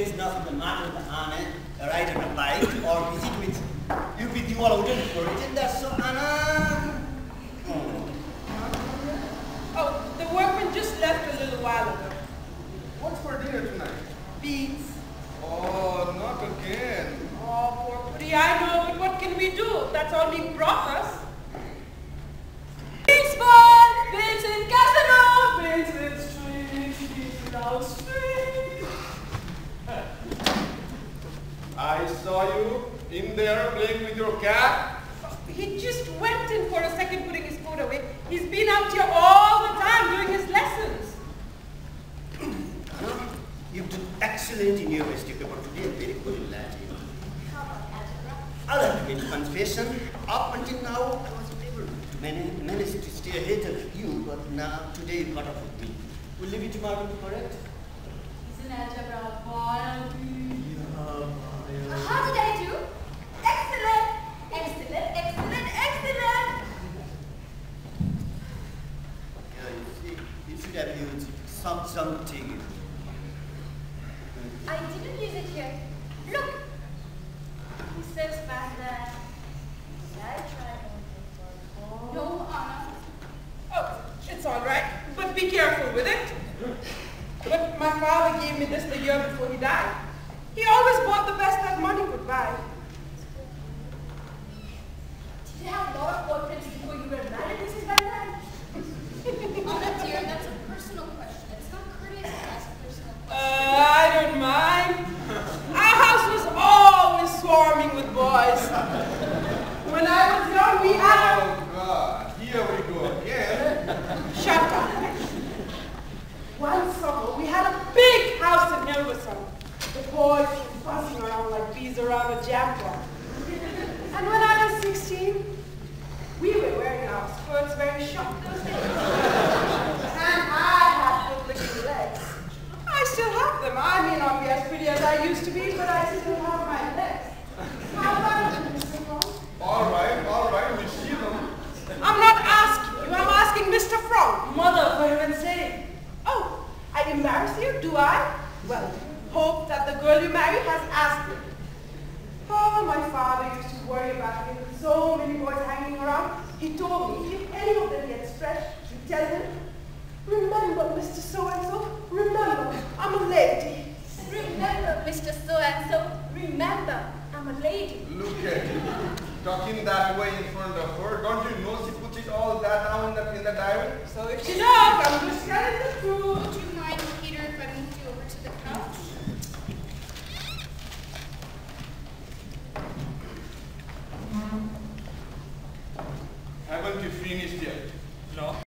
there is nothing the matter with Anna, ride on a bike, or visit with you with you all out in Florida. That's so Anna. Oh. Oh, the workman just left a little while ago. What's for dinner tonight? Beans. Oh, not again. Oh, poor Puri, I know, but what can we do? That's all he brought us. I saw you in there playing with your cat. He just went in for a second putting his foot away. He's been out here all the time doing his lessons. Anna, you've done excellent in your mistake paper today, very good in Latin. How about algebra? I'll have to make confession. Up until now, I was able to manage, manage to stay ahead of you, but now today you caught up with me. We'll leave it tomorrow, correct? Isn't algebra boring? Yeah, um, How did I do? Excellent! Excellent, excellent, excellent! Yeah, you see, something. I didn't use it here. Look! He says back. I try No, Anna. Oh, it's all right, but be careful with it. But my father gave me this the year before he died. He always bought the best that money could buy. With boys. When I was young, we had Oh God, here we go again. Shut up. One summer, we had a big house in Hilversum. The boys were buzzing around like bees around a jam jar. And when I was 16, we were wearing our skirts very short those days. and I had good-looking legs. I still have them. I may not be as pretty as I used to be, but I still have my legs. How about it, Mr. Frank? All right, all right, we see them. I'm not asking you, I'm asking Mr. Frank. Mother, for heaven's sake. Oh, I embarrass you, do I? Well, hope that the girl you marry has asked you. Oh, my father used to worry about me with so many boys hanging around. He told me if any of them gets fresh, you tell him, remember, Mr. So-and-so, remember, I'm a lady. Remember, Mr. So-and-so, remember, I'm a lady. Look at you, talking that way in front of her. Don't you know she puts it all that down in the in the diary? So if she does,